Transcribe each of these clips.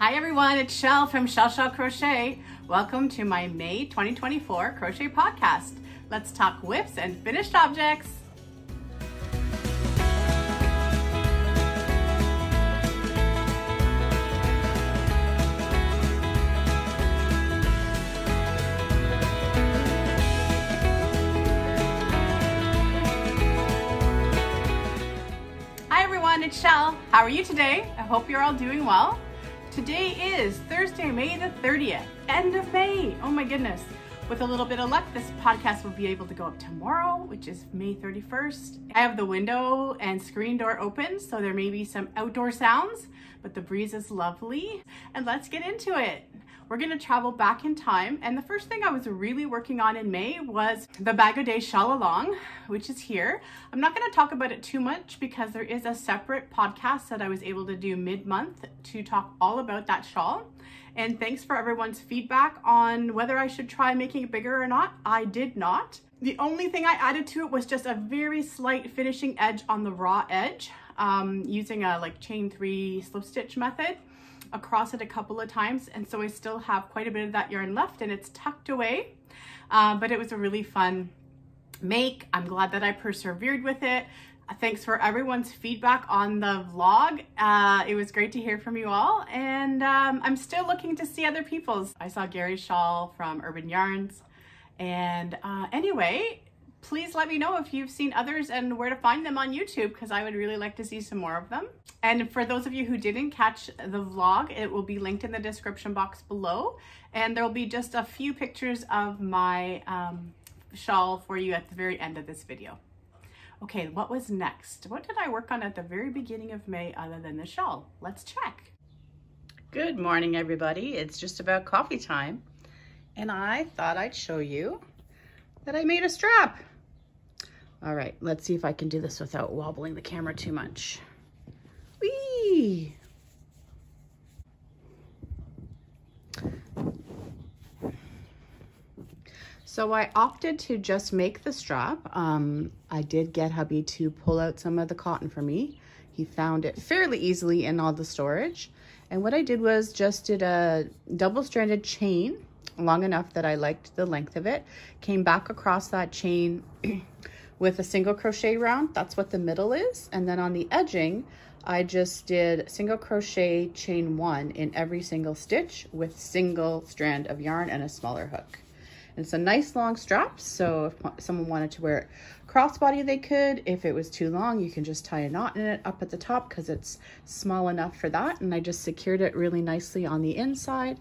Hi everyone, it's Chelle from Chelle Shell Crochet. Welcome to my May 2024 crochet podcast. Let's talk WIPs and finished objects. Hi everyone, it's Chelle. How are you today? I hope you're all doing well. Today is Thursday, May the 30th, end of May. Oh my goodness. With a little bit of luck, this podcast will be able to go up tomorrow, which is May 31st. I have the window and screen door open, so there may be some outdoor sounds, but the breeze is lovely. And let's get into it. We're gonna travel back in time, and the first thing I was really working on in May was the Bag O' Day Shawl Along, which is here. I'm not gonna talk about it too much because there is a separate podcast that I was able to do mid-month to talk all about that shawl. And thanks for everyone's feedback on whether I should try making it bigger or not. I did not. The only thing I added to it was just a very slight finishing edge on the raw edge um, using a like chain three slip stitch method across it a couple of times. And so I still have quite a bit of that yarn left and it's tucked away. Uh, but it was a really fun make. I'm glad that I persevered with it. Uh, thanks for everyone's feedback on the vlog. Uh, it was great to hear from you all. And um, I'm still looking to see other people's. I saw Gary Shawl from Urban Yarns. And uh, anyway, please let me know if you've seen others and where to find them on YouTube because I would really like to see some more of them. And for those of you who didn't catch the vlog, it will be linked in the description box below. And there will be just a few pictures of my um, shawl for you at the very end of this video. Okay, what was next? What did I work on at the very beginning of May other than the shawl? Let's check. Good morning, everybody. It's just about coffee time. And I thought I'd show you that I made a strap. All right, let's see if I can do this without wobbling the camera too much. Whee! So I opted to just make the strap. Um, I did get hubby to pull out some of the cotton for me. He found it fairly easily in all the storage. And what I did was just did a double-stranded chain long enough that I liked the length of it. Came back across that chain with a single crochet round. That's what the middle is. And then on the edging, I just did single crochet chain one in every single stitch with single strand of yarn and a smaller hook. And it's a nice long strap, so if someone wanted to wear it crossbody, they could. If it was too long, you can just tie a knot in it up at the top because it's small enough for that. And I just secured it really nicely on the inside.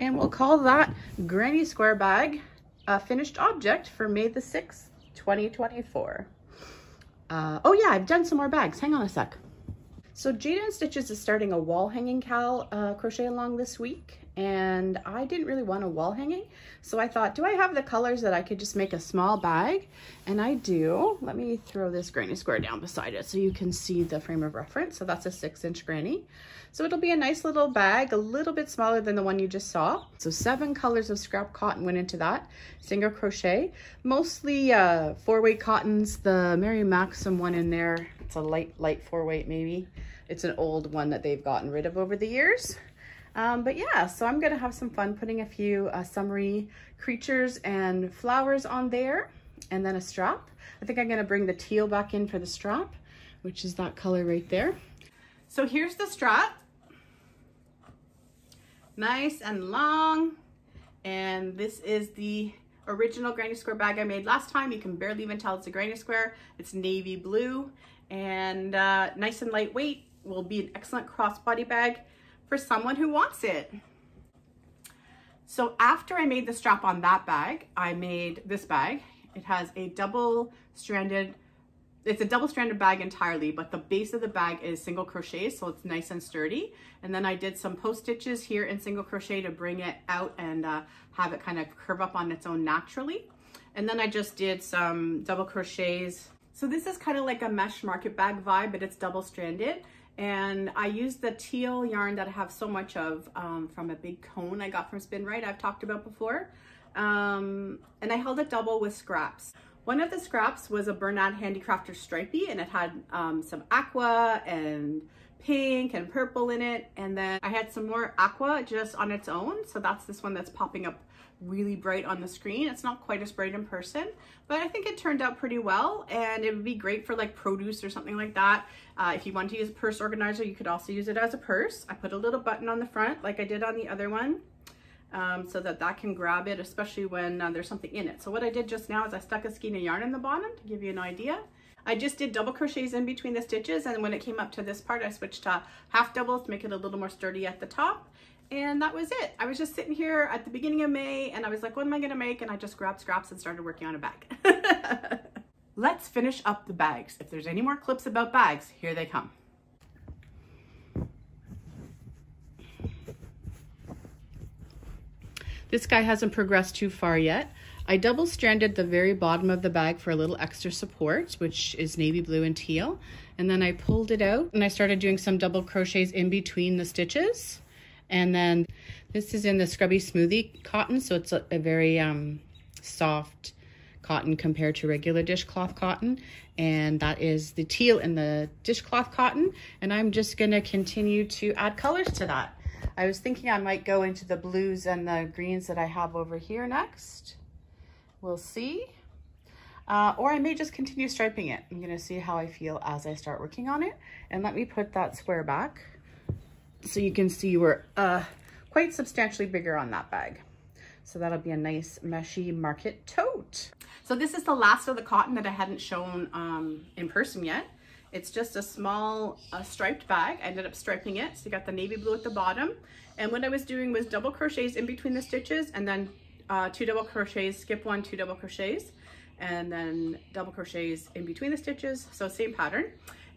And we'll call that Granny Square Bag a finished object for May the 6th, 2024. Uh, oh yeah, I've done some more bags. Hang on a sec. So Jayda InStitches is starting a wall hanging cal uh, crochet along this week and I didn't really want a wall hanging. So I thought, do I have the colors that I could just make a small bag? And I do. Let me throw this granny square down beside it so you can see the frame of reference. So that's a six inch granny. So it'll be a nice little bag, a little bit smaller than the one you just saw. So seven colors of scrap cotton went into that. Single crochet, mostly uh, four weight cottons. The Mary Maxim one in there, it's a light, light four weight maybe. It's an old one that they've gotten rid of over the years. Um, but yeah, so I'm gonna have some fun putting a few uh, summery creatures and flowers on there and then a strap. I think I'm gonna bring the teal back in for the strap, which is that color right there. So here's the strap. Nice and long. And this is the original granny square bag I made last time. You can barely even tell it's a granny square. It's navy blue and uh, nice and lightweight. Will be an excellent crossbody bag for someone who wants it. So after I made the strap on that bag, I made this bag. It has a double stranded, it's a double stranded bag entirely, but the base of the bag is single crochet, so it's nice and sturdy. And then I did some post stitches here in single crochet to bring it out and uh, have it kind of curve up on its own naturally. And then I just did some double crochets. So this is kind of like a mesh market bag vibe, but it's double stranded. And I used the teal yarn that I have so much of um, from a big cone I got from Spinrite I've talked about before. Um, and I held it double with scraps. One of the scraps was a Bernat Handicrafter Stripey and it had um, some aqua and pink and purple in it. And then I had some more aqua just on its own. So that's this one that's popping up really bright on the screen. It's not quite as bright in person, but I think it turned out pretty well and it would be great for like produce or something like that. Uh, if you want to use a purse organizer, you could also use it as a purse. I put a little button on the front like I did on the other one. Um, so that that can grab it, especially when uh, there's something in it. So what I did just now is I stuck a skein of yarn in the bottom to give you an idea. I just did double crochets in between the stitches and when it came up to this part, I switched to half doubles to make it a little more sturdy at the top. And that was it. I was just sitting here at the beginning of May and I was like, what am I gonna make? And I just grabbed scraps and started working on a bag. Let's finish up the bags. If there's any more clips about bags, here they come. This guy hasn't progressed too far yet. I double stranded the very bottom of the bag for a little extra support, which is navy blue and teal. And then I pulled it out and I started doing some double crochets in between the stitches. And then this is in the Scrubby Smoothie cotton, so it's a, a very um, soft cotton compared to regular dishcloth cotton. And that is the teal in the dishcloth cotton. And I'm just gonna continue to add colors to that. I was thinking I might go into the blues and the greens that I have over here next. We'll see. Uh, or I may just continue striping it. I'm gonna see how I feel as I start working on it. And let me put that square back so you can see we're uh, quite substantially bigger on that bag. So that'll be a nice meshy market tote. So this is the last of the cotton that I hadn't shown um, in person yet. It's just a small uh, striped bag. I ended up striping it. So you got the navy blue at the bottom. And what I was doing was double crochets in between the stitches and then uh, two double crochets, skip one, two double crochets, and then double crochets in between the stitches. So same pattern.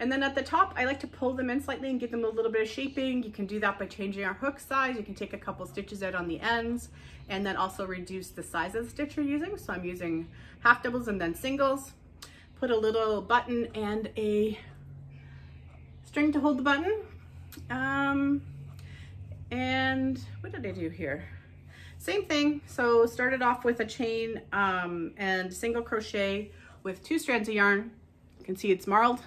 And then at the top, I like to pull them in slightly and give them a little bit of shaping. You can do that by changing our hook size. You can take a couple stitches out on the ends and then also reduce the size of the stitch you're using. So I'm using half doubles and then singles put a little button and a string to hold the button. Um, and what did I do here? Same thing. So started off with a chain um, and single crochet with two strands of yarn. You can see it's marled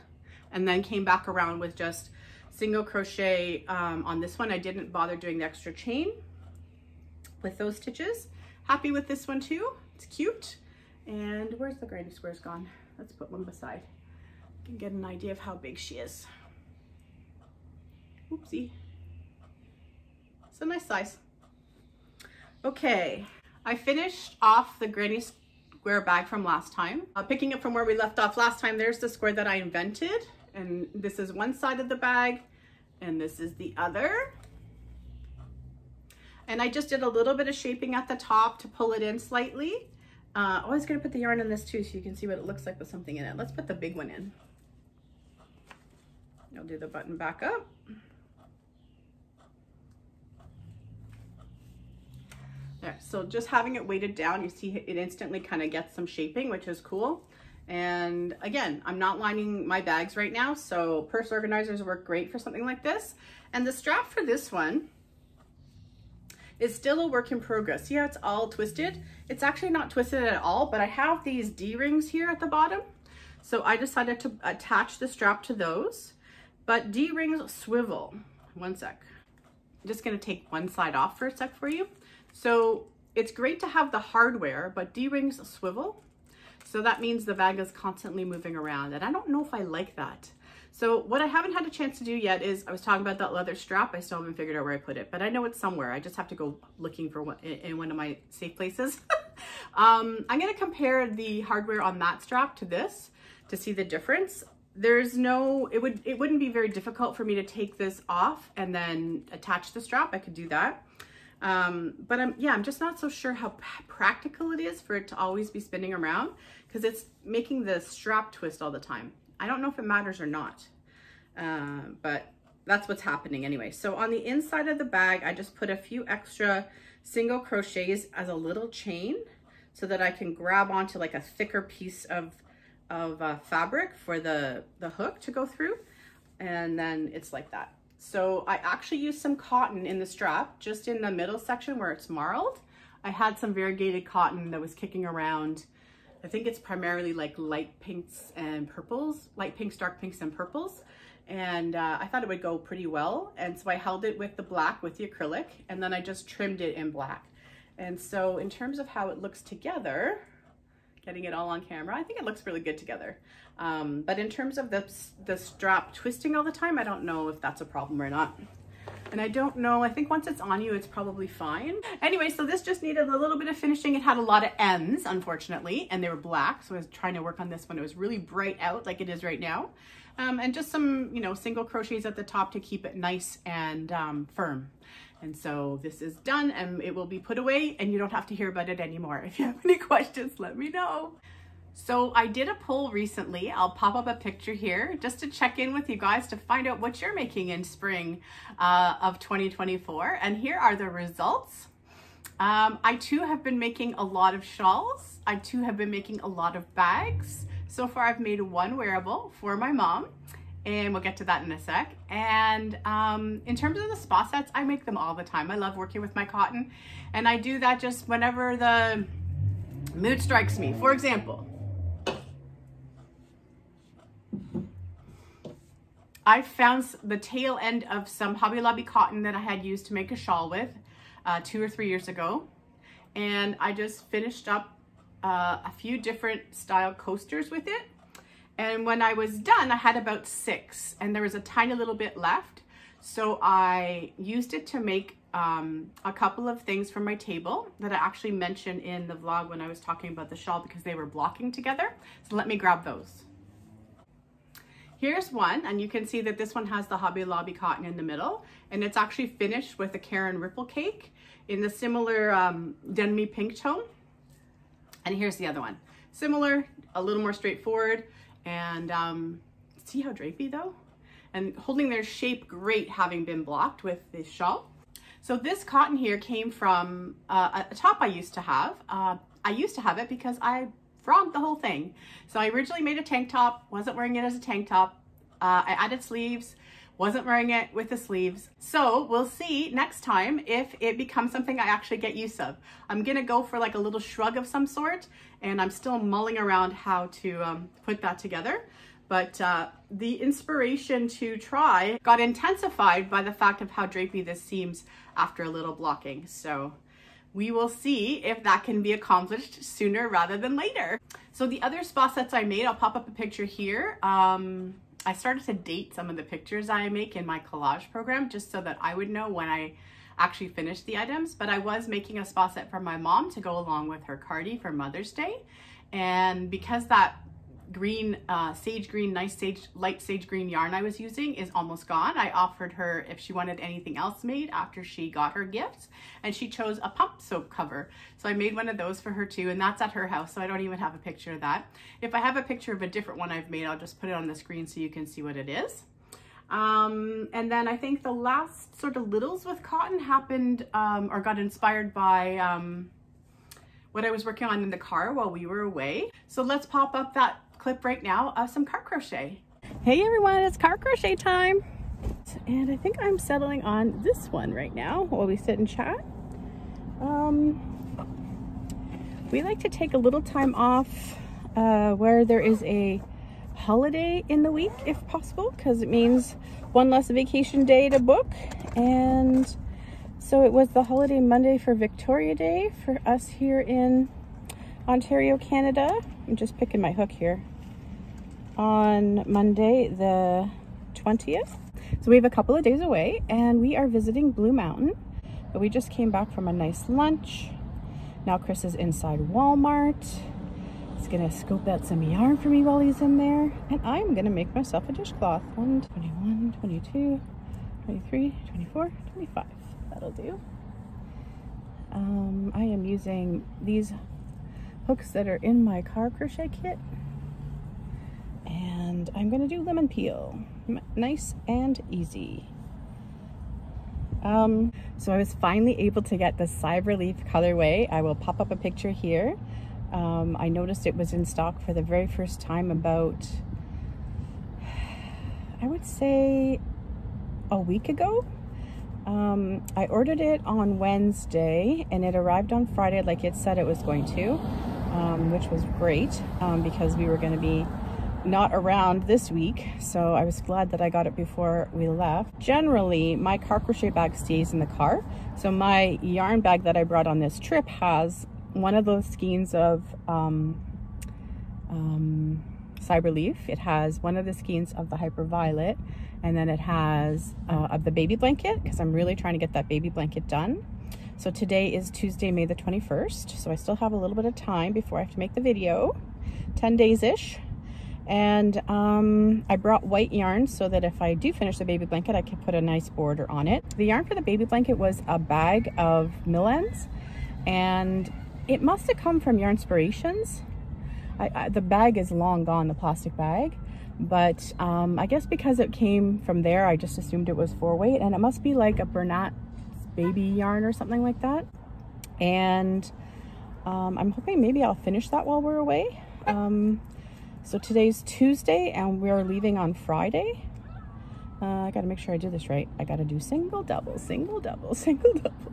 and then came back around with just single crochet um, on this one. I didn't bother doing the extra chain with those stitches. Happy with this one too. It's cute. And where's the granny squares gone? Let's put one beside. You can get an idea of how big she is. Oopsie. It's a nice size. Okay, I finished off the granny square bag from last time. Uh, picking up from where we left off last time, there's the square that I invented. And this is one side of the bag and this is the other. And I just did a little bit of shaping at the top to pull it in slightly. Uh, oh, I was gonna put the yarn in this too so you can see what it looks like with something in it. Let's put the big one in. I'll do the button back up. There, so just having it weighted down, you see it instantly kind of gets some shaping, which is cool. And again, I'm not lining my bags right now, so purse organizers work great for something like this. And the strap for this one is still a work in progress. See how it's all twisted? It's actually not twisted at all, but I have these D-rings here at the bottom. So I decided to attach the strap to those, but D-rings swivel. One sec. I'm just gonna take one side off for a sec for you. So it's great to have the hardware, but D-rings swivel. So that means the bag is constantly moving around. And I don't know if I like that. So what I haven't had a chance to do yet is, I was talking about that leather strap. I still haven't figured out where I put it, but I know it's somewhere. I just have to go looking for one in one of my safe places. um, I'm gonna compare the hardware on that strap to this to see the difference. There's no, it, would, it wouldn't be very difficult for me to take this off and then attach the strap. I could do that. Um, but I'm, yeah, I'm just not so sure how practical it is for it to always be spinning around because it's making the strap twist all the time. I don't know if it matters or not, uh, but that's what's happening anyway. So on the inside of the bag, I just put a few extra single crochets as a little chain so that I can grab onto like a thicker piece of, of uh, fabric for the, the hook to go through. And then it's like that. So I actually used some cotton in the strap, just in the middle section where it's marled. I had some variegated cotton that was kicking around I think it's primarily like light pinks and purples, light pinks, dark pinks and purples. and uh, I thought it would go pretty well. And so I held it with the black with the acrylic and then I just trimmed it in black. And so in terms of how it looks together, getting it all on camera, I think it looks really good together. Um, but in terms of the, the strap twisting all the time, I don't know if that's a problem or not. And I don't know, I think once it's on you, it's probably fine. Anyway, so this just needed a little bit of finishing. It had a lot of ends, unfortunately, and they were black. So I was trying to work on this when it was really bright out like it is right now. Um, and just some, you know, single crochets at the top to keep it nice and um, firm. And so this is done and it will be put away and you don't have to hear about it anymore. If you have any questions, let me know. So I did a poll recently. I'll pop up a picture here just to check in with you guys to find out what you're making in spring uh, of 2024. And here are the results. Um, I too have been making a lot of shawls. I too have been making a lot of bags. So far I've made one wearable for my mom and we'll get to that in a sec. And um, in terms of the spa sets, I make them all the time. I love working with my cotton and I do that just whenever the mood strikes me. For example, I found the tail end of some Hobby Lobby cotton that I had used to make a shawl with uh, two or three years ago. And I just finished up uh, a few different style coasters with it. And when I was done, I had about six and there was a tiny little bit left. So I used it to make um, a couple of things for my table that I actually mentioned in the vlog when I was talking about the shawl because they were blocking together. So let me grab those. Here's one, and you can see that this one has the Hobby Lobby cotton in the middle, and it's actually finished with a Caron Ripple Cake in the similar um, pink tone. And here's the other one. Similar, a little more straightforward, and um, see how drapey though? And holding their shape great having been blocked with this shawl. So this cotton here came from uh, a top I used to have. Uh, I used to have it because I frogged the whole thing. So I originally made a tank top, wasn't wearing it as a tank top. Uh, I added sleeves, wasn't wearing it with the sleeves. So we'll see next time if it becomes something I actually get use of. I'm gonna go for like a little shrug of some sort and I'm still mulling around how to um, put that together. But uh, the inspiration to try got intensified by the fact of how drapey this seems after a little blocking. So we will see if that can be accomplished sooner rather than later. So the other spa sets I made, I'll pop up a picture here. Um, I started to date some of the pictures I make in my collage program just so that I would know when I actually finished the items, but I was making a spa set for my mom to go along with her cardi for Mother's Day. And because that green, uh, sage green, nice sage, light sage green yarn I was using is almost gone. I offered her if she wanted anything else made after she got her gifts and she chose a pump soap cover. So I made one of those for her too and that's at her house so I don't even have a picture of that. If I have a picture of a different one I've made, I'll just put it on the screen so you can see what it is. Um, and then I think the last sort of littles with cotton happened um, or got inspired by um, what I was working on in the car while we were away. So let's pop up that clip right now of some carte crochet. Hey everyone, it's carte crochet time. And I think I'm settling on this one right now while we sit and chat. Um, we like to take a little time off uh, where there is a holiday in the week if possible because it means one less vacation day to book and so it was the holiday Monday for Victoria Day for us here in Ontario, Canada. I'm just picking my hook here on Monday the 20th. So we have a couple of days away and we are visiting Blue Mountain. But we just came back from a nice lunch. Now Chris is inside Walmart. He's gonna scope out some yarn for me while he's in there. And I'm gonna make myself a dishcloth. 1, 21, 22, 23, 24, 25. That'll do. Um, I am using these hooks that are in my car crochet kit and I'm gonna do lemon peel. Nice and easy. Um, so I was finally able to get the Cyberleaf colorway. I will pop up a picture here. Um, I noticed it was in stock for the very first time about, I would say a week ago. Um, I ordered it on Wednesday and it arrived on Friday like it said it was going to, um, which was great um, because we were going to be not around this week, so I was glad that I got it before we left. Generally, my car crochet bag stays in the car. So my yarn bag that I brought on this trip has one of those skeins of um, um, Cyberleaf. It has one of the skeins of the Hyperviolet, and then it has uh, of the baby blanket, because I'm really trying to get that baby blanket done. So today is Tuesday, May the 21st. So I still have a little bit of time before I have to make the video, 10 days-ish. And um, I brought white yarn so that if I do finish the baby blanket, I can put a nice border on it. The yarn for the baby blanket was a bag of mill ends and it must have come from Yarnspirations. I, I, the bag is long gone, the plastic bag, but um, I guess because it came from there, I just assumed it was four weight and it must be like a Bernat baby yarn or something like that. And um, I'm hoping maybe I'll finish that while we're away. Um, so today's Tuesday and we're leaving on Friday. Uh, I gotta make sure I do this right. I gotta do single, double, single, double, single, double.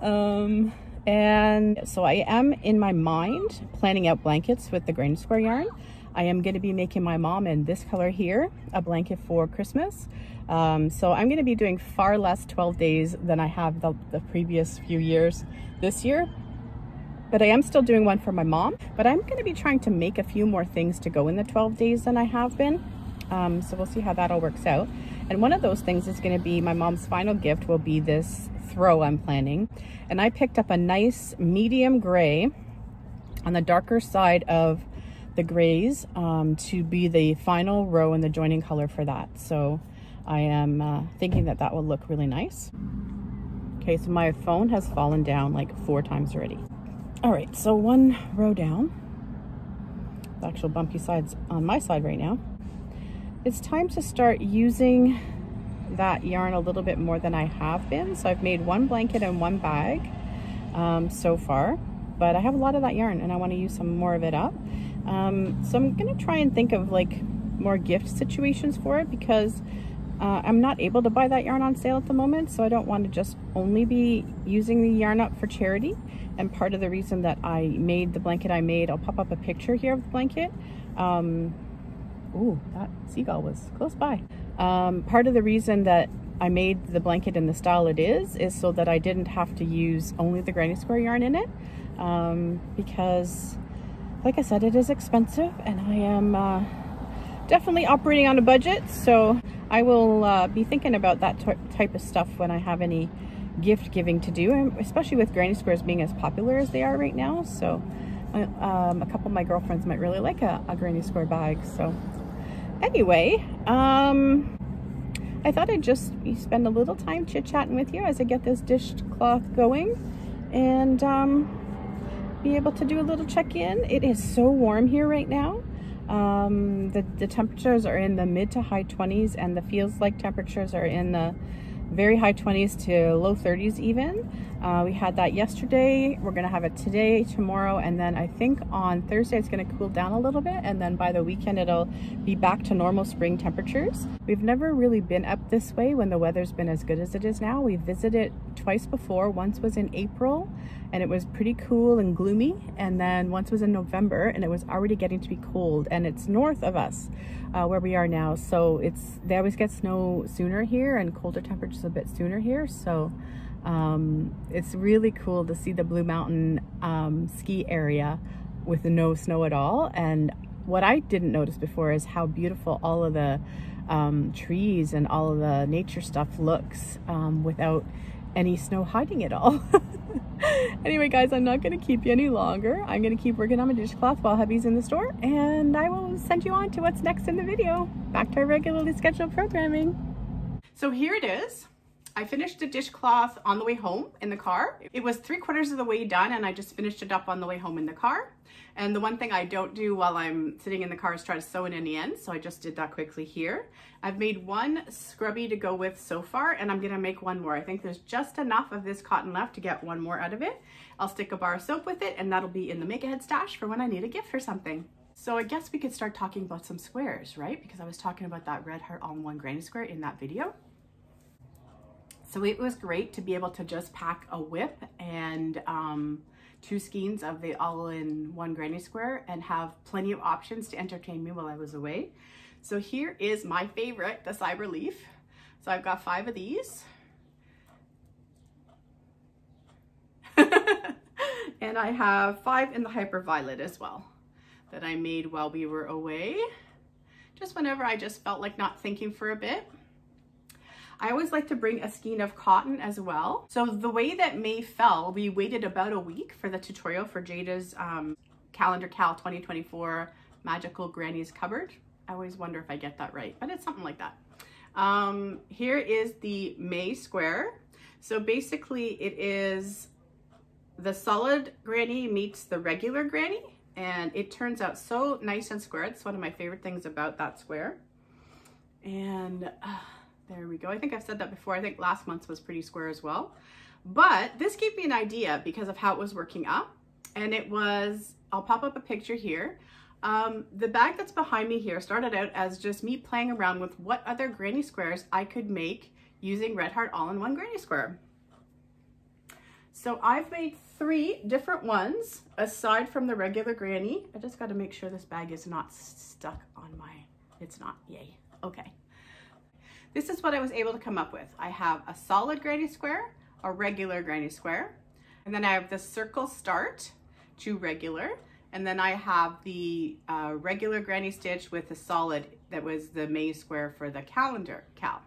Um, and so I am in my mind planning out blankets with the Granny Square yarn. I am to be making my mom in this color here a blanket for Christmas. Um, so I'm to be doing far less 12 days than I have the, the previous few years this year. But I am still doing one for my mom. But I'm going to be trying to make a few more things to go in the 12 days than I have been. Um, so we'll see how that all works out. And one of those things is going to be my mom's final gift will be this throw I'm planning. And I picked up a nice medium gray on the darker side of the grays um, to be the final row and the joining color for that. So I am uh, thinking that that will look really nice. Okay, so my phone has fallen down like four times already. All right, so one row down, the actual bumpy sides on my side right now. It's time to start using that yarn a little bit more than I have been. So I've made one blanket and one bag um, so far, but I have a lot of that yarn and I want to use some more of it up. Um, so I'm to try and think of like more gift situations for it because uh, I'm not able to buy that yarn on sale at the moment. So I don't want to just only be using the yarn up for charity. And part of the reason that I made the blanket I made, I'll pop up a picture here of the blanket. Um, ooh, that seagull was close by. Um, part of the reason that I made the blanket in the style it is, is so that I didn't have to use only the Granny Square yarn in it. Um, because, like I said, it is expensive and I am uh, definitely operating on a budget. So I will uh, be thinking about that type of stuff when I have any gift giving to do, especially with Granny Squares being as popular as they are right now. So um, a couple of my girlfriends might really like a, a Granny Square bag. So anyway, um, I thought I'd just spend a little time chit-chatting with you as I get this dishcloth going and um, be able to do a little check-in. It is so warm here right now. Um, the, the temperatures are in the mid to high 20s and the feels like temperatures are in the very high 20s to low 30s even. Uh, we had that yesterday. We're gonna have it today, tomorrow, and then I think on Thursday it's gonna cool down a little bit, and then by the weekend it'll be back to normal spring temperatures. We've never really been up this way when the weather's been as good as it is now. We visited twice before. Once was in April, and it was pretty cool and gloomy, and then once was in November, and it was already getting to be cold, and it's north of us uh, where we are now, so it's they always get snow sooner here and colder temperatures a bit sooner here, so um, it's really cool to see the Blue Mountain um, ski area with no snow at all. And what I didn't notice before is how beautiful all of the um, trees and all of the nature stuff looks um, without any snow hiding it all. anyway, guys, I'm not going to keep you any longer. I'm going to keep working on my dishcloth while hubby's in the store, and I will send you on to what's next in the video. Back to our regularly scheduled programming. So here it is. I finished the dishcloth on the way home in the car. It was three quarters of the way done and I just finished it up on the way home in the car. And the one thing I don't do while I'm sitting in the car is try to sew in the end. So I just did that quickly here. I've made one scrubby to go with so far and I'm gonna make one more. I think there's just enough of this cotton left to get one more out of it. I'll stick a bar of soap with it and that'll be in the Make Ahead stash for when I need a gift for something. So I guess we could start talking about some squares, right? Because I was talking about that red heart all-in-one granny square in that video. So it was great to be able to just pack a WIP and um, two skeins of the all-in-one granny square and have plenty of options to entertain me while I was away. So here is my favorite, the Cyber Leaf. So I've got five of these. and I have five in the Hyper Violet as well that I made while we were away. Just whenever I just felt like not thinking for a bit. I always like to bring a skein of cotton as well. So the way that May fell, we waited about a week for the tutorial for Jayda's um, Calendar Cal 2024 Magical Granny's Cupboard. I always wonder if I get that right, but it's something like that. Um, here is the May square. So basically it is the solid granny meets the regular granny and it turns out so nice and square. It's one of my favorite things about that square. And uh, there we go. I think I've said that before. I think last month's was pretty square as well. But this gave me an idea because of how it was working up. And it was, I'll pop up a picture here. Um, the bag that's behind me here started out as just me playing around with what other granny squares I could make using Red Heart All-in-One Granny Square. So I've made three different ones aside from the regular granny. I just got to make sure this bag is not stuck on my, it's not, yay. Okay. This is what I was able to come up with. I have a solid granny square, a regular granny square, and then I have the circle start to regular, and then I have the uh, regular granny stitch with the solid that was the May square for the calendar cal.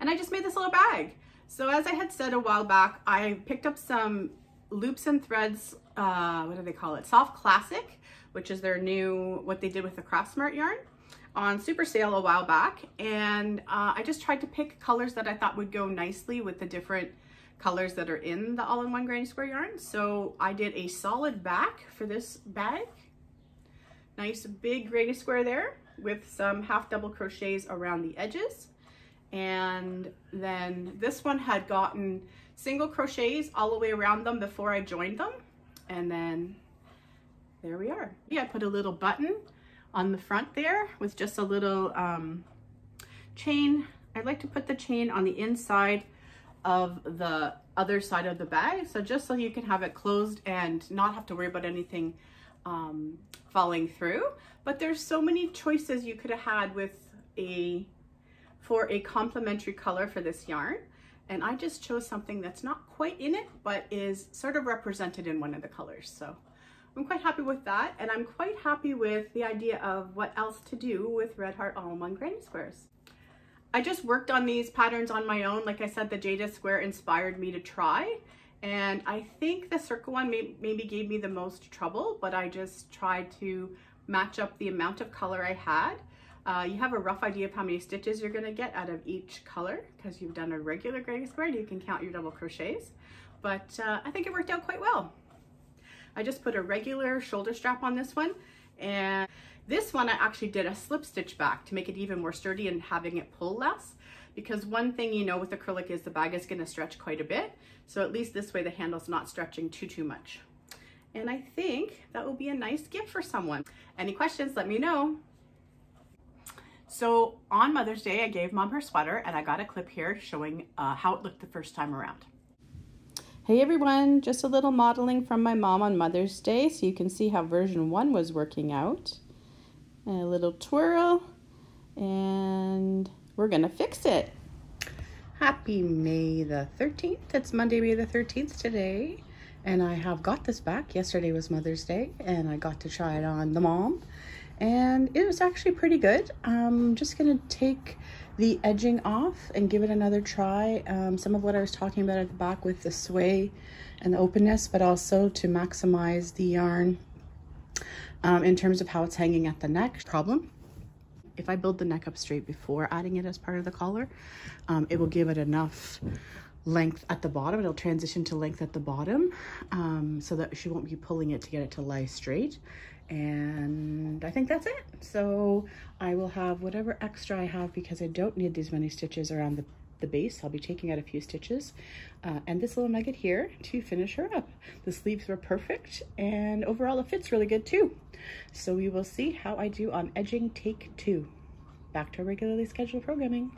And I just made this little bag. So as I had said a while back, I picked up some loops and threads, uh, what do they call it? Soft Classic, which is their new, what they did with the Craft Smart yarn on super sale a while back and uh, I just tried to pick colors that I thought would go nicely with the different colors that are in the all-in-one granny square yarn. So I did a solid back for this bag. Nice big granny square there with some half double crochets around the edges. And then this one had gotten single crochets all the way around them before I joined them. And then there we are. Yeah, I put a little button on the front there with just a little um, chain. I like to put the chain on the inside of the other side of the bag. So just so you can have it closed and not have to worry about anything um, falling through. But there's so many choices you could have had with a, for a complementary color for this yarn. And I just chose something that's not quite in it, but is sort of represented in one of the colors. So I'm quite happy with that. And I'm quite happy with the idea of what else to do with Red Heart All-in-One Granny Squares. I just worked on these patterns on my own. Like I said, the Jayda Square inspired me to try. And I think the circle one may, maybe gave me the most trouble, but I just tried to match up the amount of color I had. Uh, you have a rough idea of how many stitches you're gonna get out of each color because you've done a regular granny square and you can count your double crochets. But uh, I think it worked out quite well. I just put a regular shoulder strap on this one and this one I actually did a slip stitch back to make it even more sturdy and having it pull less because one thing you know with acrylic is the bag is going to stretch quite a bit so at least this way the handle's not stretching too too much and I think that will be a nice gift for someone. Any questions let me know. So on Mother's Day I gave mom her sweater and I got a clip here showing uh, how it looked the first time around. Hey everyone, just a little modeling from my mom on Mother's Day so you can see how version 1 was working out. And a little twirl and we're gonna fix it. Happy May the 13th. It's Monday, May the 13th today. And I have got this back. Yesterday was Mother's Day and I got to try it on the mom. And it was actually pretty good. I'm just gonna take the edging off and give it another try. Um, some of what I was talking about at the back with the sway and the openness, but also to maximize the yarn um, in terms of how it's hanging at the neck. Problem, if I build the neck up straight before adding it as part of the collar, um, it will give it enough length at the bottom. It'll transition to length at the bottom um, so that she won't be pulling it to get it to lie straight and I think that's it. So I will have whatever extra I have because I don't need these many stitches around the, the base. I'll be taking out a few stitches uh, and this little nugget here to finish her up. The sleeves were perfect and overall it fits really good too. So we will see how I do on edging take two. Back to regularly scheduled programming.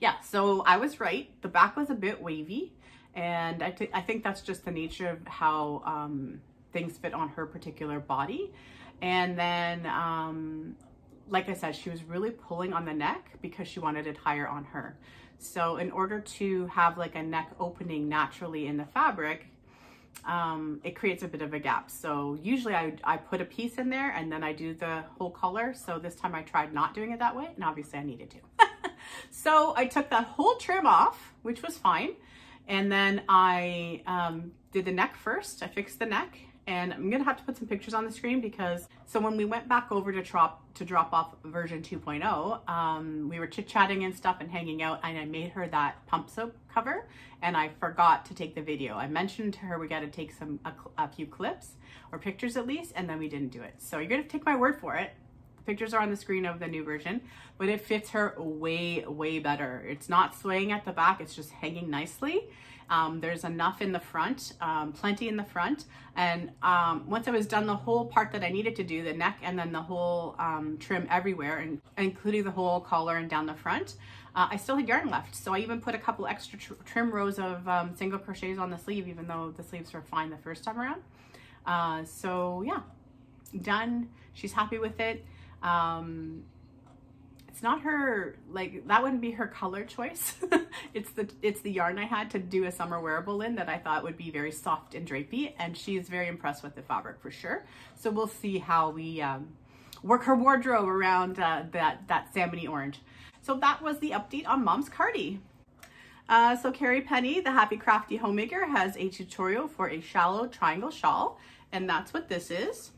yeah, so I was right. The back was a bit wavy and I, I think that's just the nature of how um, things fit on her particular body. And then, um, like I said, she was really pulling on the neck because she wanted it higher on her. So in order to have like a neck opening naturally in the fabric, um, it creates a bit of a gap. So usually I, I put a piece in there and then I do the whole color. So this time I tried not doing it that way and obviously I needed to. so I took that whole trim off, which was fine. And then I um, did the neck first. I fixed the neck and I'm gonna have to put some pictures on the screen because so when we went back over to drop to drop off version 2.0 um, we were chit-chatting and stuff and hanging out and I made her that pump soap cover and I forgot to take the video. I mentioned to her we got to take some a, a, few clips or pictures at least and then we didn't do it. So you're gonna take my word for it. The pictures are on the screen of the new version but it fits her way way better. It's not swaying at the back it's just hanging nicely um, there's enough in the front, um, plenty in the front. And um, once I was done the whole part that I needed to do, the neck and then the whole um, trim everywhere, and including the whole collar and down the front, uh, I still had yarn left. So I even put a couple extra tr trim rows of um, single crochets on the sleeve, even though the sleeves were fine the first time around. Uh, so yeah, done. She's happy with it. Um, it's not her like that wouldn't be her color choice. It's the it's the yarn i had to do a summer wearable in that i thought would be very soft and drapey and she is very impressed with the fabric for sure. So we'll see how we um, work her wardrobe around uh, that that salmony orange. So that was the update on mom's cardi. Uh, so Carrie Penny, the Happy Crafty Homemaker, has a tutorial for a shallow triangle shawl, and that's what this is.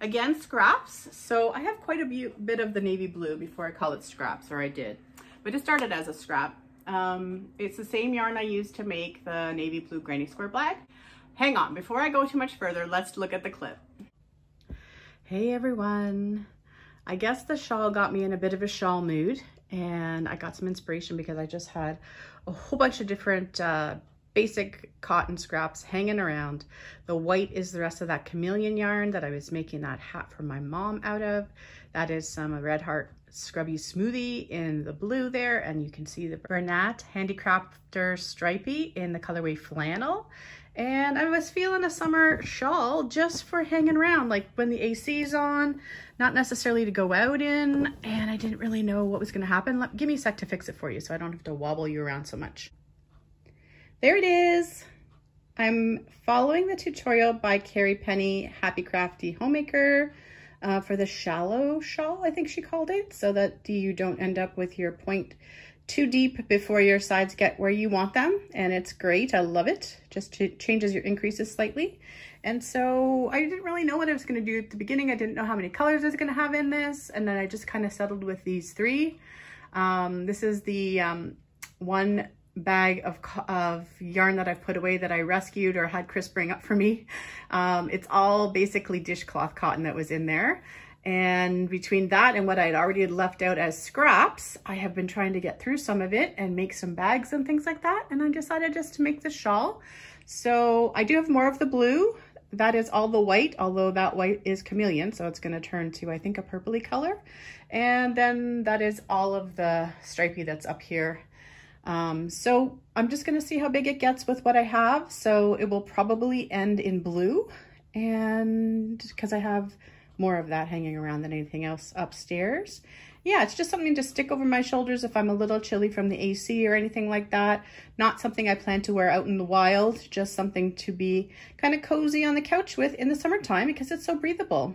Again, scraps. So I have quite a bit of the navy blue before I call it scraps, or I did. But it started as a scrap. Um, it's the same yarn I used to make the navy blue granny square bag. Hang on, before I go too much further, let's look at the clip. Hey everyone. I guess the shawl got me in a bit of a shawl mood and I got some inspiration because I just had a whole bunch of different uh, basic cotton scraps hanging around. The white is the rest of that chameleon yarn that I was making that hat for my mom out of. That is some Red Heart Scrubby Smoothie in the blue there. And you can see the Bernat Handicrafter Stripey in the colorway flannel. And I was feeling a summer shawl just for hanging around, like when the AC's on, not necessarily to go out in. And I didn't really know what was gonna happen. Let, give me a sec to fix it for you so I don't have to wobble you around so much. There it is. I'm following the tutorial by Carrie Penny, Happy Crafty Homemaker uh, for the shallow shawl, I think she called it, so that you don't end up with your point too deep before your sides get where you want them. And it's great, I love it. Just changes your increases slightly. And so I didn't really know what I was gonna do at the beginning. I didn't know how many colors I was gonna have in this. And then I just kind of settled with these three. Um, this is the um, one bag of, of yarn that I've put away that I rescued or had Chris bring up for me. Um, it's all basically dishcloth cotton that was in there. And between that and what I'd already left out as scraps, I have been trying to get through some of it and make some bags and things like that. And I decided just to make the shawl. So I do have more of the blue. That is all the white, although that white is chameleon. So it's gonna turn to, I think, a purpley color. And then that is all of the stripey that's up here um, so I'm just gonna see how big it gets with what I have. So it will probably end in blue and because I have more of that hanging around than anything else upstairs. Yeah, it's just something to stick over my shoulders if I'm a little chilly from the AC or anything like that. Not something I plan to wear out in the wild, just something to be kind of cozy on the couch with in the summertime because it's so breathable.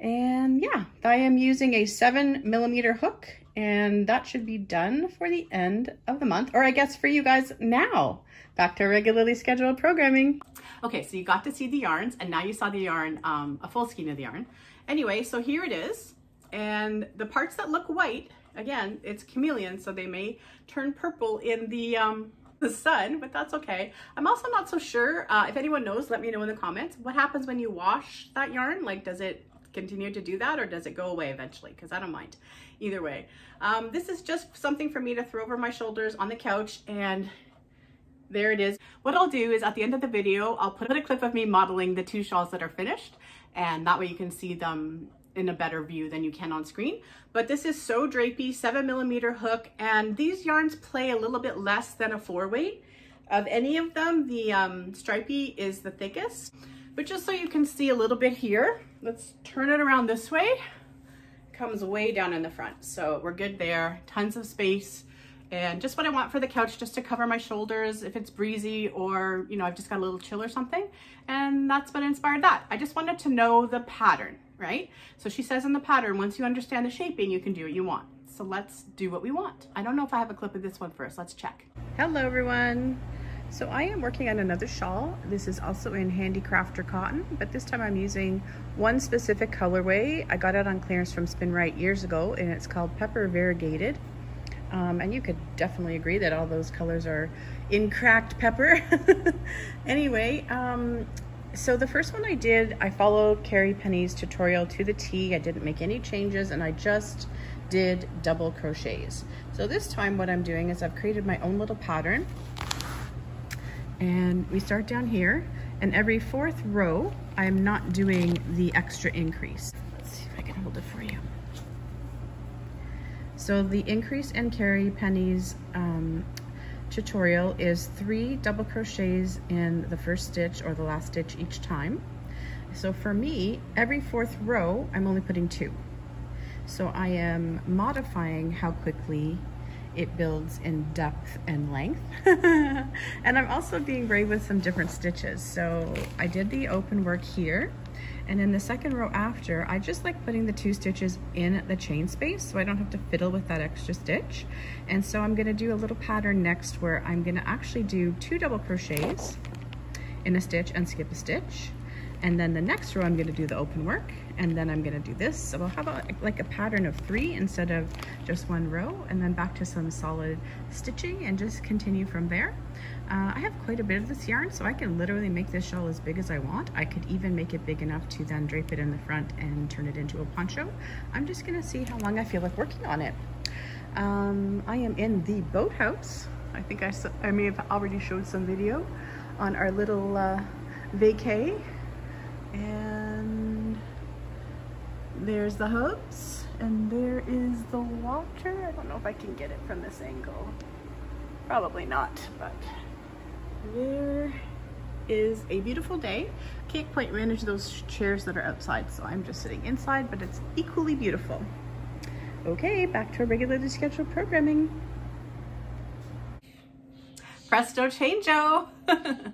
And yeah, I am using a seven millimeter hook and that should be done for the end of the month, or I guess for you guys now. Back to regularly scheduled programming. Okay, so you got to see the yarns, and now you saw the yarn, um, a full skein of the yarn. Anyway, so here it is, and the parts that look white, again, it's chameleon, so they may turn purple in the um, the sun, but that's okay. I'm also not so sure, uh, if anyone knows, let me know in the comments, what happens when you wash that yarn? Like, does it continue to do that or does it go away eventually? Because I don't mind either way. Um, this is just something for me to throw over my shoulders on the couch and there it is. What I'll do is at the end of the video, I'll put a clip of me modeling the two shawls that are finished and that way you can see them in a better view than you can on screen. But this is so drapey, seven millimeter hook, and these yarns play a little bit less than a four weight. Of any of them, the um, stripey is the thickest. But just so you can see a little bit here, let's turn it around this way. Comes way down in the front. So we're good there, tons of space and just what I want for the couch just to cover my shoulders if it's breezy or, you know, I've just got a little chill or something. And that's what inspired that. I just wanted to know the pattern, right? So she says in the pattern, once you understand the shaping, you can do what you want. So let's do what we want. I don't know if I have a clip of this one first. Let's check. Hello, everyone. So I am working on another shawl. This is also in Handicrafter cotton, but this time I'm using one specific colorway. I got it on clearance from Spinrite years ago, and it's called Pepper Variegated. Um, and you could definitely agree that all those colors are in cracked pepper. anyway, um, so the first one I did, I followed Carrie Penny's tutorial to the T. I didn't make any changes and I just did double crochets. So this time what I'm doing is I've created my own little pattern and we start down here and every fourth row, I'm not doing the extra increase. Let's see if I can hold it for you. So the increase in Carrie Penny's um, tutorial is three double crochets in the first stitch or the last stitch each time. So for me, every fourth row, I'm only putting two. So I am modifying how quickly it builds in depth and length. and I'm also being brave with some different stitches. So I did the open work here and in the second row after, I just like putting the two stitches in the chain space so I don't have to fiddle with that extra stitch. And so I'm gonna do a little pattern next where I'm gonna actually do two double crochets in a stitch and skip a stitch. And then the next row, I'm gonna do the open work and then I'm gonna do this. So we'll have a, like a pattern of three instead of just one row and then back to some solid stitching and just continue from there. Uh, I have quite a bit of this yarn, so I can literally make this shawl as big as I want. I could even make it big enough to then drape it in the front and turn it into a poncho. I'm just gonna see how long I feel like working on it. Um, I am in the boathouse. I think I, I may have already showed some video on our little uh, vacay. And there's the hubs and there is the water. I don't know if I can get it from this angle. Probably not, but there is a beautiful day. Can't quite manage those chairs that are outside, so I'm just sitting inside, but it's equally beautiful. Okay, back to our regularly scheduled programming. Presto changeo!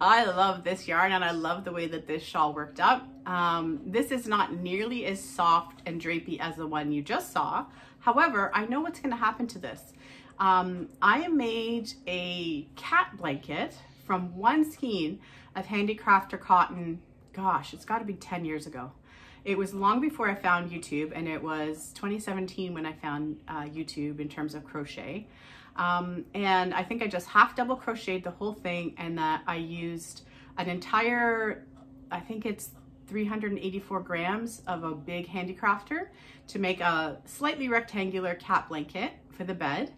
I love this yarn and I love the way that this shawl worked out. Um, this is not nearly as soft and drapey as the one you just saw. However, I know what's gonna happen to this. Um, I made a cat blanket from one skein of Handicrafter cotton. Gosh, it's gotta be 10 years ago. It was long before I found YouTube and it was 2017 when I found uh, YouTube in terms of crochet. Um, and I think I just half double crocheted the whole thing and that I used an entire, I think it's 384 grams of a big handicrafter to make a slightly rectangular cat blanket for the bed.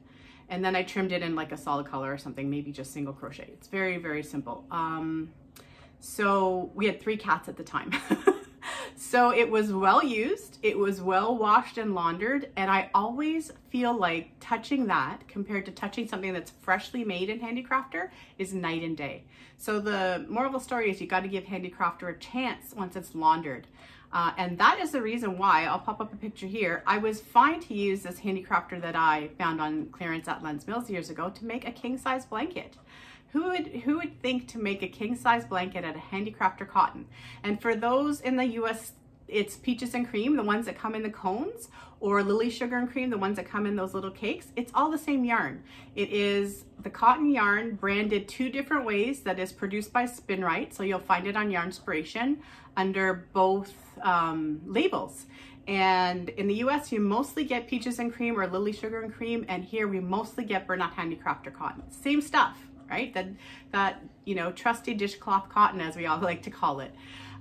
And then I trimmed it in like a solid color or something, maybe just single crochet. It's very, very simple. Um, so we had three cats at the time. So it was well used, it was well washed and laundered, and I always feel like touching that compared to touching something that's freshly made in Handicrafter is night and day. So the moral of the story is you gotta give Handicrafter a chance once it's laundered. Uh, and that is the reason why, I'll pop up a picture here, I was fine to use this Handicrafter that I found on clearance at Len's Mills years ago to make a king size blanket. Who would, who would think to make a king size blanket out of handicrafter cotton? And for those in the US, it's peaches and cream, the ones that come in the cones, or lily sugar and cream, the ones that come in those little cakes. It's all the same yarn. It is the cotton yarn branded two different ways that is produced by Spinrite. So you'll find it on Yarnspiration under both um, labels. And in the US, you mostly get peaches and cream or lily sugar and cream. And here we mostly get Bernat Handicrafter cotton. Same stuff right? That, that, you know, trusty dishcloth cotton, as we all like to call it.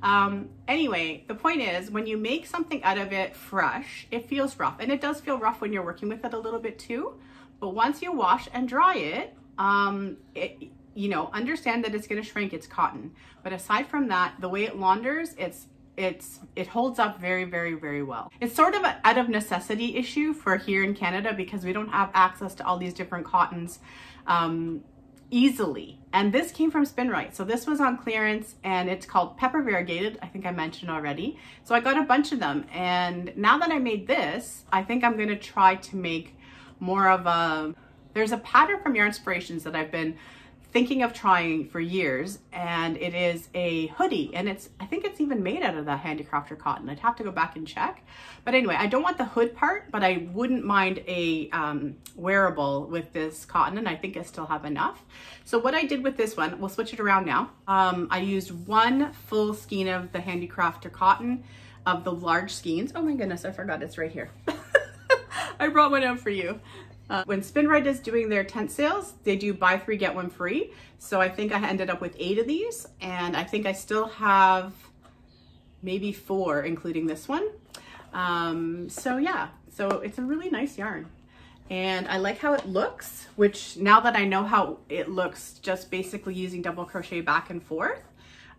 Um, anyway, the point is when you make something out of it fresh, it feels rough. And it does feel rough when you're working with it a little bit too. But once you wash and dry it, um, it you know, understand that it's going to shrink, it's cotton. But aside from that, the way it launders, it's it's it holds up very, very, very well. It's sort of an out of necessity issue for here in Canada because we don't have access to all these different cottons um, easily. And this came from Spinrite. So this was on clearance and it's called Pepper Variegated. I think I mentioned already. So I got a bunch of them. And now that I made this, I think I'm gonna try to make more of a, there's a pattern from Yarn Inspirations that I've been thinking of trying for years and it is a hoodie and it's I think it's even made out of the handicrafter cotton. I'd have to go back and check. But anyway I don't want the hood part but I wouldn't mind a um, wearable with this cotton and I think I still have enough. So what I did with this one we'll switch it around now. Um, I used one full skein of the handicrafter cotton of the large skeins. Oh my goodness I forgot it's right here. I brought one out for you uh, when Spinrite is doing their tent sales, they do buy three, get one free. So I think I ended up with eight of these and I think I still have maybe four, including this one. Um, so yeah, so it's a really nice yarn. And I like how it looks, which now that I know how it looks, just basically using double crochet back and forth,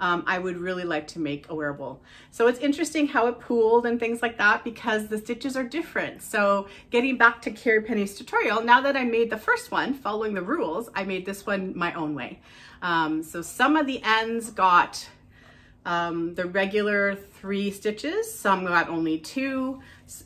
um, I would really like to make a wearable. So it's interesting how it pooled and things like that because the stitches are different. So getting back to Carrie Penny's tutorial, now that I made the first one, following the rules, I made this one my own way. Um, so some of the ends got um, the regular three stitches, some got only two.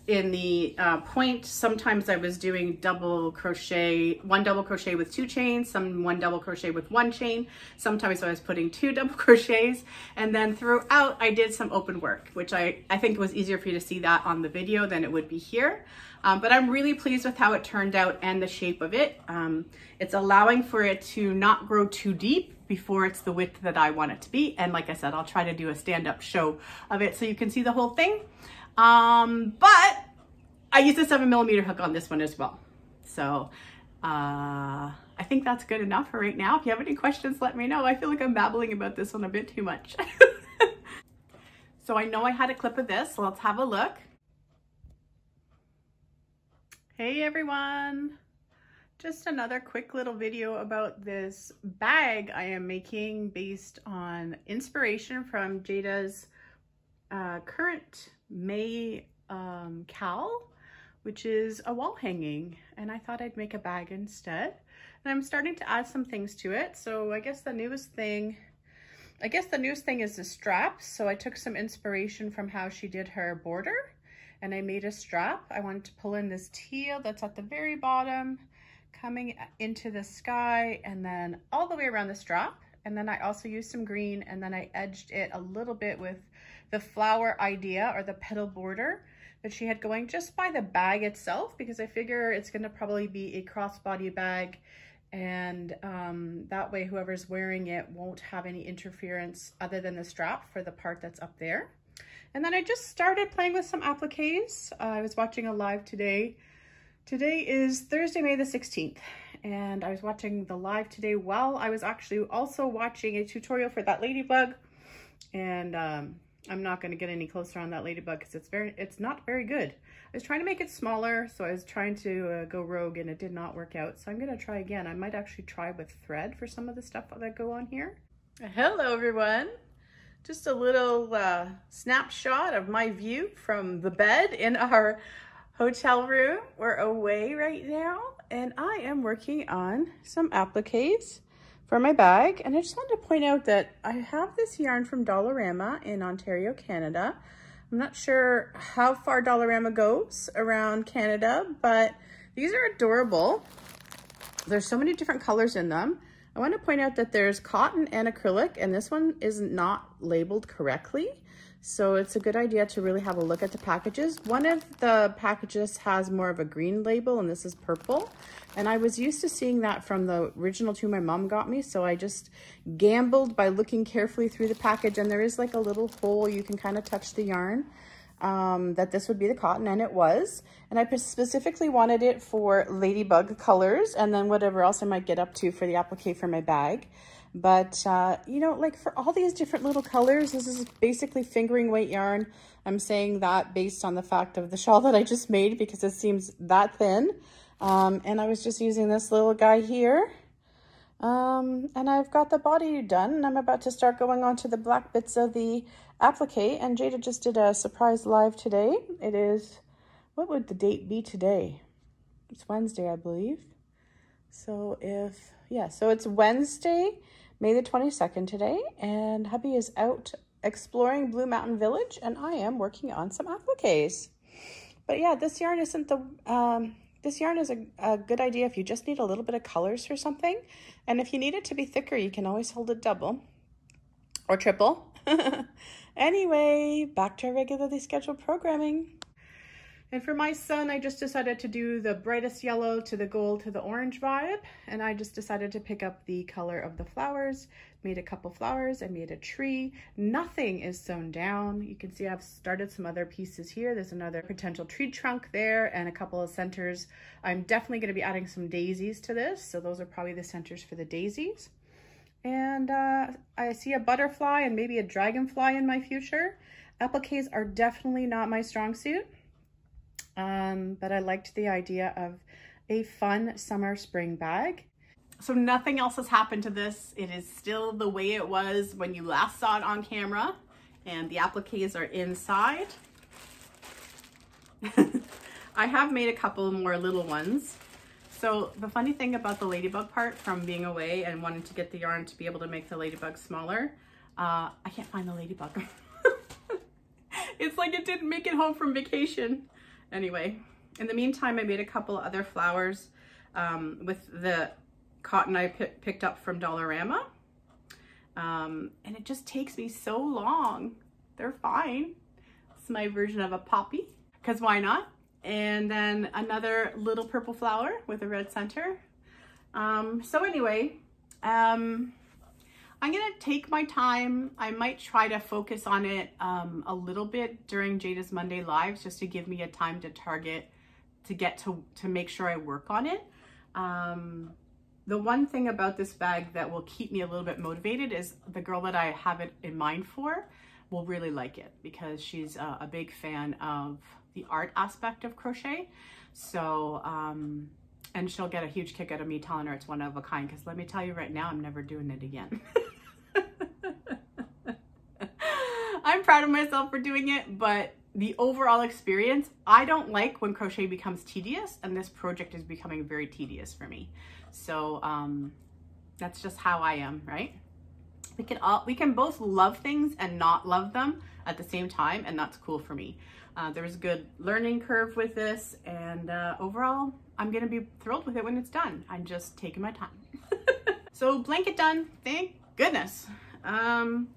In the uh, point, sometimes I was doing double crochet, one double crochet with two chains, some one double crochet with one chain. Sometimes I was putting two double crochets. And then throughout, I did some open work, which I, I think was easier for you to see that on the video than it would be here. Um, but I'm really pleased with how it turned out and the shape of it. Um, it's allowing for it to not grow too deep before it's the width that I want it to be. And like I said, I'll try to do a stand-up show of it so you can see the whole thing. Um, but I used a seven millimeter hook on this one as well. So uh, I think that's good enough for right now. If you have any questions, let me know. I feel like I'm babbling about this one a bit too much. so I know I had a clip of this, so let's have a look. Hey everyone. Just another quick little video about this bag I am making based on inspiration from Jayda's uh, current May um, CAL, which is a wall hanging. And I thought I'd make a bag instead. And I'm starting to add some things to it. So I guess the newest thing, I guess the newest thing is the straps. So I took some inspiration from how she did her border and I made a strap. I wanted to pull in this teal that's at the very bottom coming into the sky and then all the way around the strap. And then I also used some green and then I edged it a little bit with the flower idea or the petal border that she had going just by the bag itself because I figure it's gonna probably be a crossbody bag and um, that way whoever's wearing it won't have any interference other than the strap for the part that's up there. And then I just started playing with some appliques. Uh, I was watching a live today Today is Thursday, May the 16th, and I was watching the live today while I was actually also watching a tutorial for that ladybug, and um, I'm not going to get any closer on that ladybug because it's very, it's not very good. I was trying to make it smaller, so I was trying to uh, go rogue, and it did not work out, so I'm going to try again. I might actually try with thread for some of the stuff that go on here. Hello, everyone. Just a little uh, snapshot of my view from the bed in our hotel room. We're away right now and I am working on some appliques for my bag. And I just wanted to point out that I have this yarn from Dollarama in Ontario, Canada. I'm not sure how far Dollarama goes around Canada, but these are adorable. There's so many different colors in them. I want to point out that there's cotton and acrylic, and this one is not labeled correctly. So it's a good idea to really have a look at the packages. One of the packages has more of a green label and this is purple. And I was used to seeing that from the original two my mom got me. So I just gambled by looking carefully through the package and there is like a little hole you can kind of touch the yarn um, that this would be the cotton and it was. And I specifically wanted it for ladybug colors and then whatever else I might get up to for the applique for my bag. But, uh, you know, like for all these different little colors, this is basically fingering weight yarn. I'm saying that based on the fact of the shawl that I just made because it seems that thin. Um, and I was just using this little guy here. Um, and I've got the body done and I'm about to start going on to the black bits of the applique and Jayda just did a surprise live today. It is, what would the date be today? It's Wednesday, I believe. So if, yeah, so it's Wednesday, May the 22nd today, and hubby is out exploring Blue Mountain Village, and I am working on some appliques. But yeah, this yarn isn't the, um, this yarn is a, a good idea if you just need a little bit of colors for something. And if you need it to be thicker, you can always hold it double or triple. anyway, back to our regularly scheduled programming. And for my son, I just decided to do the brightest yellow to the gold to the orange vibe. And I just decided to pick up the color of the flowers, made a couple flowers, I made a tree. Nothing is sewn down. You can see I've started some other pieces here. There's another potential tree trunk there and a couple of centers. I'm definitely gonna be adding some daisies to this. So those are probably the centers for the daisies. And uh, I see a butterfly and maybe a dragonfly in my future. Appliques are definitely not my strong suit um, but I liked the idea of a fun summer spring bag. So nothing else has happened to this. It is still the way it was when you last saw it on camera and the appliques are inside. I have made a couple more little ones. So the funny thing about the ladybug part from being away and wanting to get the yarn to be able to make the ladybug smaller, uh, I can't find the ladybug. it's like it didn't make it home from vacation. Anyway, in the meantime, I made a couple other flowers um, with the cotton I picked up from Dollarama. Um, and it just takes me so long. They're fine. It's my version of a poppy, because why not? And then another little purple flower with a red center. Um, so anyway, um, I'm gonna take my time. I might try to focus on it um, a little bit during Jayda's Monday lives just to give me a time to target to get to, to make sure I work on it. Um, the one thing about this bag that will keep me a little bit motivated is the girl that I have it in mind for will really like it because she's a, a big fan of the art aspect of crochet. So, um, and she'll get a huge kick out of me telling her it's one of a kind because let me tell you right now, I'm never doing it again. I'm proud of myself for doing it, but the overall experience, I don't like when crochet becomes tedious and this project is becoming very tedious for me. So um, that's just how I am, right? We can all we can both love things and not love them at the same time, and that's cool for me. Uh, there's a good learning curve with this, and uh, overall, I'm gonna be thrilled with it when it's done. I'm just taking my time. so blanket done, thank goodness. Um,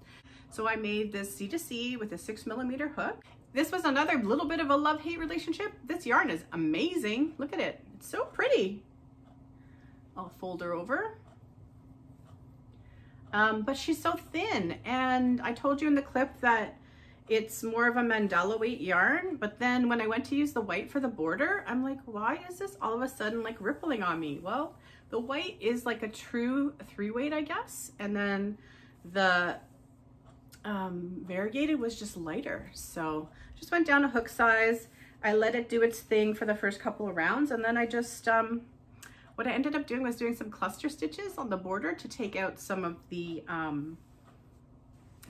so I made this C2C with a six millimeter hook. This was another little bit of a love-hate relationship. This yarn is amazing. Look at it, it's so pretty. I'll fold her over. Um, but she's so thin. And I told you in the clip that it's more of a mandala weight yarn, but then when I went to use the white for the border, I'm like, why is this all of a sudden like rippling on me? Well, the white is like a true three weight, I guess. And then the um, variegated was just lighter. So just went down a hook size. I let it do its thing for the first couple of rounds. And then I just, um, what I ended up doing was doing some cluster stitches on the border to take out some of the, um,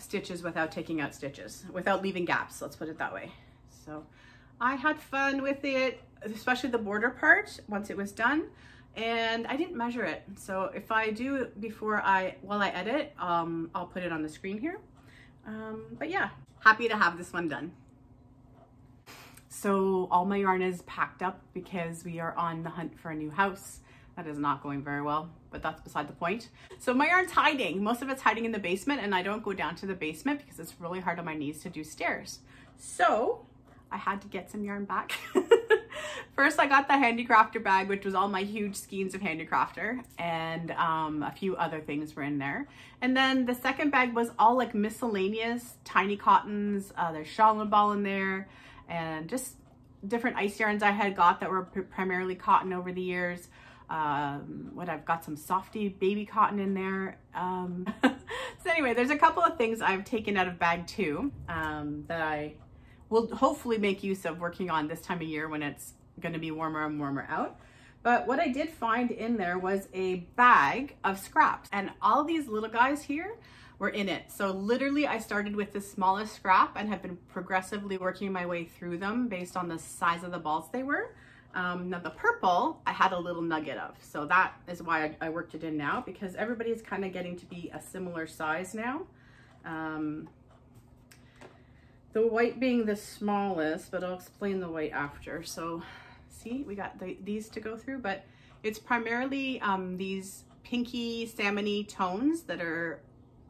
stitches without taking out stitches, without leaving gaps, let's put it that way. So I had fun with it, especially the border part once it was done. And I didn't measure it. So if I do before I, while I edit, um, I'll put it on the screen here. Um, but yeah, happy to have this one done. So all my yarn is packed up because we are on the hunt for a new house. That is not going very well, but that's beside the point. So my yarn's hiding. Most of it's hiding in the basement and I don't go down to the basement because it's really hard on my knees to do stairs. So I had to get some yarn back. First, I got the Handicrafter bag, which was all my huge skeins of Handicrafter, and um, a few other things were in there. And then the second bag was all like miscellaneous tiny cottons. Uh, there's Shaolin Ball in there, and just different ice yarns I had got that were primarily cotton over the years um, what I've got some softy baby cotton in there. Um, so anyway, there's a couple of things I've taken out of bag two um, that I will hopefully make use of working on this time of year when it's going to be warmer and warmer out. But what I did find in there was a bag of scraps and all these little guys here were in it. So literally I started with the smallest scrap and have been progressively working my way through them based on the size of the balls they were. Um, now the purple, I had a little nugget of. So that is why I, I worked it in now because everybody's kind of getting to be a similar size now. Um, the white being the smallest, but I'll explain the white after. So see, we got the, these to go through, but it's primarily um, these pinky salmony tones that are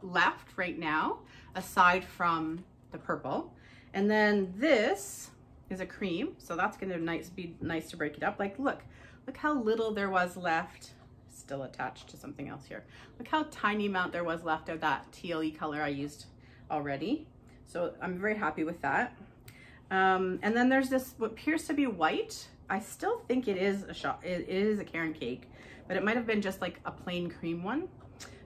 left right now, aside from the purple. And then this is a cream, so that's gonna nice, be nice to break it up. Like, look, look how little there was left, still attached to something else here. Look how tiny amount there was left of that TLE color I used already. So I'm very happy with that. Um, and then there's this, what appears to be white. I still think it is a shot, it is a Caron cake, but it might have been just like a plain cream one.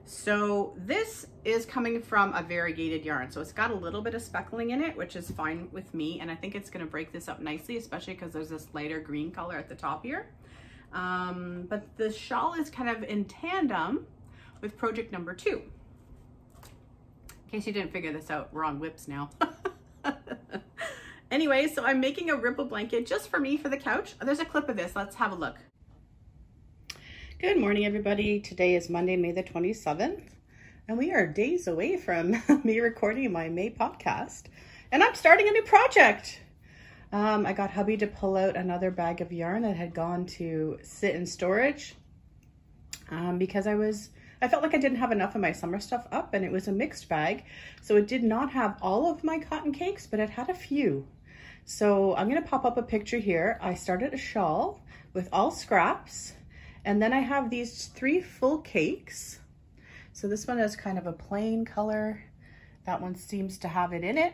So this is coming from a variegated yarn. So it's got a little bit of speckling in it, which is fine with me. And I think it's gonna break this up nicely, especially because there's this lighter green color at the top here. Um, but the shawl is kind of in tandem with project number two. In case you didn't figure this out, we're on WIPs now. anyway, so I'm making a ripple blanket just for me for the couch. There's a clip of this, let's have a look. Good morning, everybody. Today is Monday, May the 27th, and we are days away from me recording my May podcast, and I'm starting a new project. Um, I got hubby to pull out another bag of yarn that had gone to sit in storage um, because I was, I felt like I didn't have enough of my summer stuff up and it was a mixed bag. So it did not have all of my cotton cakes, but it had a few. So I'm going to pop up a picture here. I started a shawl with all scraps and then I have these three full cakes. So this one is kind of a plain color. That one seems to have it in it.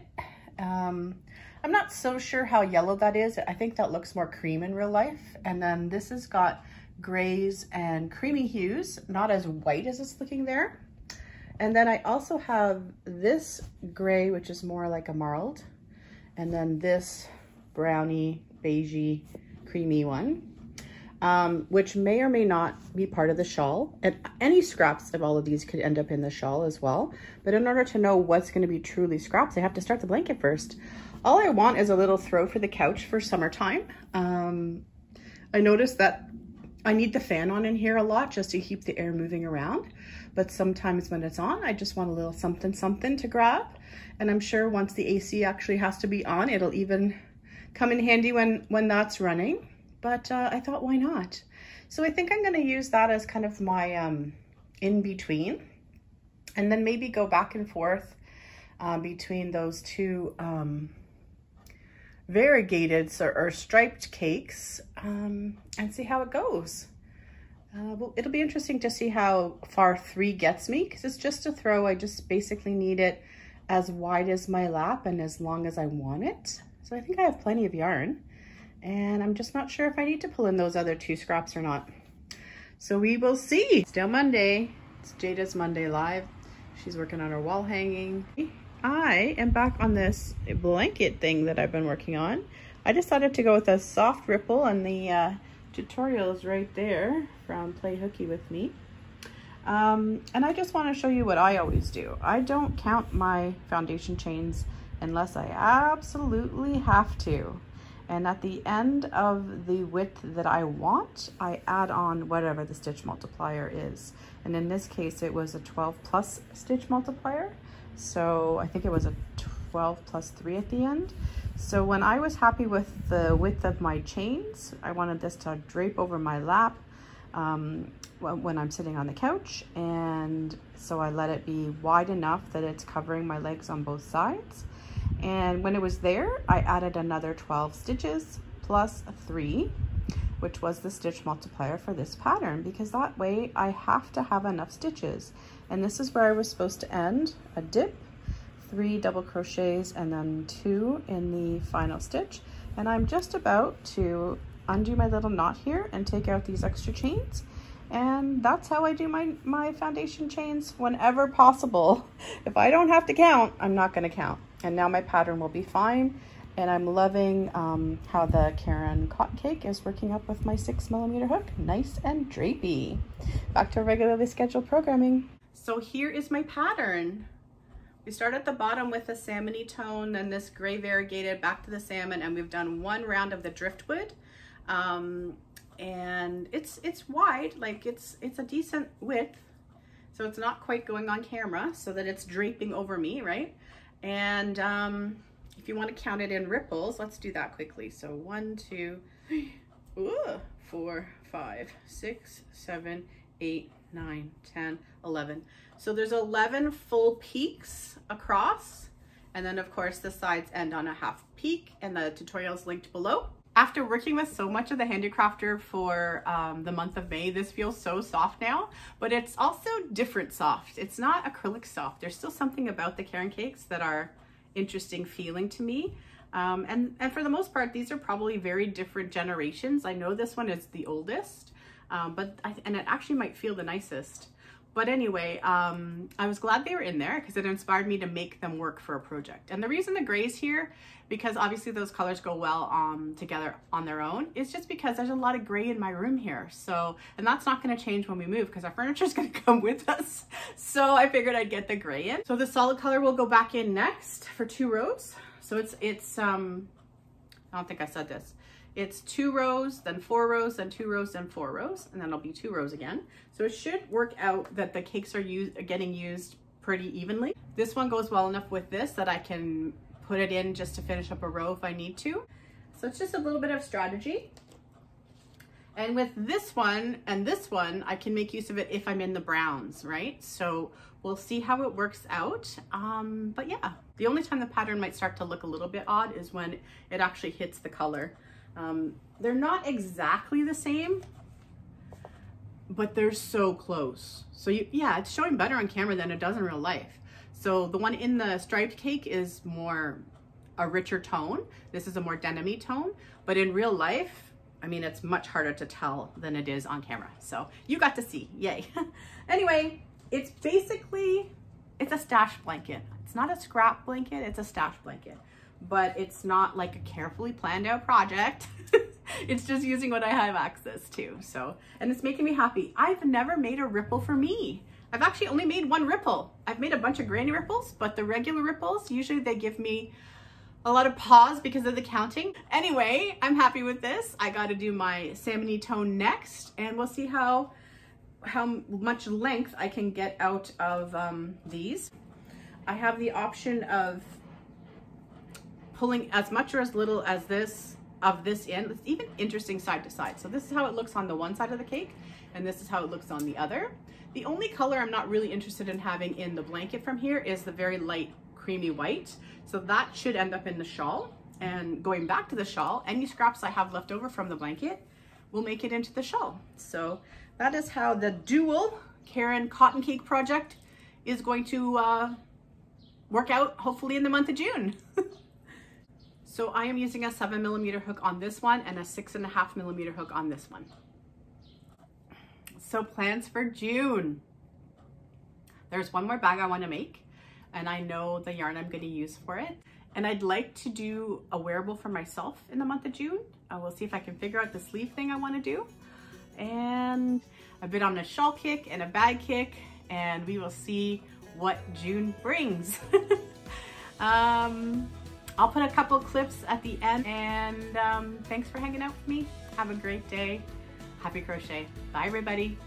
Um, I'm not so sure how yellow that is. I think that looks more cream in real life. And then this has got grays and creamy hues, not as white as it's looking there. And then I also have this gray, which is more like a marled. And then this brownie, beigey, creamy one um, which may or may not be part of the shawl. And any scraps of all of these could end up in the shawl as well. But in order to know what's going to be truly scraps, I have to start the blanket first. All I want is a little throw for the couch for summertime. Um, I noticed that I need the fan on in here a lot just to keep the air moving around. But sometimes when it's on, I just want a little something something to grab. And I'm sure once the AC actually has to be on, it'll even come in handy when, when that's running but uh, I thought, why not? So I think I'm going to use that as kind of my um, in-between and then maybe go back and forth uh, between those two um, variegated or, or, striped cakes um, and see how it goes. Uh, well, it'll be interesting to see how far three gets me because it's just a throw. I just basically need it as wide as my lap and as long as I want it. So I think I have plenty of yarn and I'm just not sure if I need to pull in those other two scraps or not. So we will see. Still Monday. It's Jayda's Monday Live. She's working on her wall hanging. I am back on this blanket thing that I've been working on. I decided to go with a soft ripple and the uh, tutorial is right there from Play Hooky with me. Um, and I just want to show you what I always do. I don't count my foundation chains unless I absolutely have to. And at the end of the width that I want, I add on whatever the stitch multiplier is. And in this case, it was a 12 plus stitch multiplier. So I think it was a 12 plus three at the end. So when I was happy with the width of my chains, I wanted this to drape over my lap um, when I'm sitting on the couch. And so I let it be wide enough that it's covering my legs on both sides. And when it was there, I added another 12 stitches plus three, which was the stitch multiplier for this pattern because that way I have to have enough stitches. And this is where I was supposed to end, a dip, three double crochets, and then two in the final stitch. And I'm just about to undo my little knot here and take out these extra chains. And that's how I do my, my foundation chains whenever possible. If I don't have to count, I'm not gonna count. And now my pattern will be fine. And I'm loving um, how the Caron cotton cake is working up with my six millimeter hook. Nice and drapey. Back to regularly scheduled programming. So here is my pattern. We start at the bottom with a salmony tone, then this gray variegated back to the salmon, and we've done one round of the driftwood. Um, and it's it's wide, like it's it's a decent width, so it's not quite going on camera, so that it's draping over me, right? And um, if you want to count it in ripples, let's do that quickly. So one, two, ooh, four, five, six, seven, eight, nine, 10, 11. So there's 11 full peaks across. And then of course the sides end on a half peak and the tutorial is linked below. After working with so much of the Handicrafter for um, the month of May, this feels so soft now, but it's also different soft. It's not acrylic soft. There's still something about the Caron cakes that are interesting feeling to me. Um, and, and for the most part, these are probably very different generations. I know this one is the oldest, um, but I, and it actually might feel the nicest. But anyway, um, I was glad they were in there because it inspired me to make them work for a project. And the reason the gray's here, because obviously those colors go well um, together on their own, is just because there's a lot of gray in my room here. So, and that's not gonna change when we move because our furniture is gonna come with us. So I figured I'd get the gray in. So the solid color will go back in next for two rows. So it's, it's um, I don't think I said this. It's two rows, then four rows, then two rows, then four rows, and then it'll be two rows again. So it should work out that the cakes are, use, are getting used pretty evenly. This one goes well enough with this that I can put it in just to finish up a row if I need to. So it's just a little bit of strategy. And with this one and this one, I can make use of it if I'm in the browns, right? So we'll see how it works out. Um, but yeah, the only time the pattern might start to look a little bit odd is when it actually hits the color. Um, they're not exactly the same, but they're so close. So you, yeah, it's showing better on camera than it does in real life. So the one in the striped cake is more a richer tone. This is a more denim tone, but in real life, I mean, it's much harder to tell than it is on camera. So you got to see, yay. anyway, it's basically, it's a stash blanket. It's not a scrap blanket, it's a stash blanket but it's not like a carefully planned out project. it's just using what I have access to. So, and it's making me happy. I've never made a ripple for me. I've actually only made one ripple. I've made a bunch of granny ripples, but the regular ripples, usually they give me a lot of pause because of the counting. Anyway, I'm happy with this. I got to do my salmony tone next and we'll see how how much length I can get out of um, these. I have the option of pulling as much or as little as this of this in. It's even interesting side to side. So this is how it looks on the one side of the cake and this is how it looks on the other. The only color I'm not really interested in having in the blanket from here is the very light creamy white. So that should end up in the shawl. And going back to the shawl, any scraps I have left over from the blanket will make it into the shawl. So that is how the dual Caron cotton cake project is going to uh, work out hopefully in the month of June. So I am using a seven millimeter hook on this one and a six and a half millimeter hook on this one. So plans for June. There's one more bag I wanna make and I know the yarn I'm gonna use for it. And I'd like to do a wearable for myself in the month of June. Uh, we'll see if I can figure out the sleeve thing I wanna do. And a bit on a shawl kick and a bag kick and we will see what June brings. um, I'll put a couple clips at the end and um, thanks for hanging out with me. Have a great day. Happy crochet. Bye everybody.